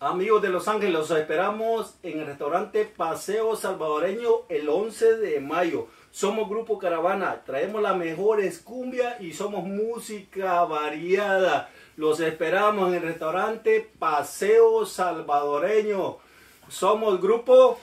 Amigos de Los Ángeles, los esperamos en el restaurante Paseo Salvadoreño el 11 de mayo. Somos Grupo Caravana, traemos la mejor escumbia y somos música variada. Los esperamos en el restaurante Paseo Salvadoreño. Somos Grupo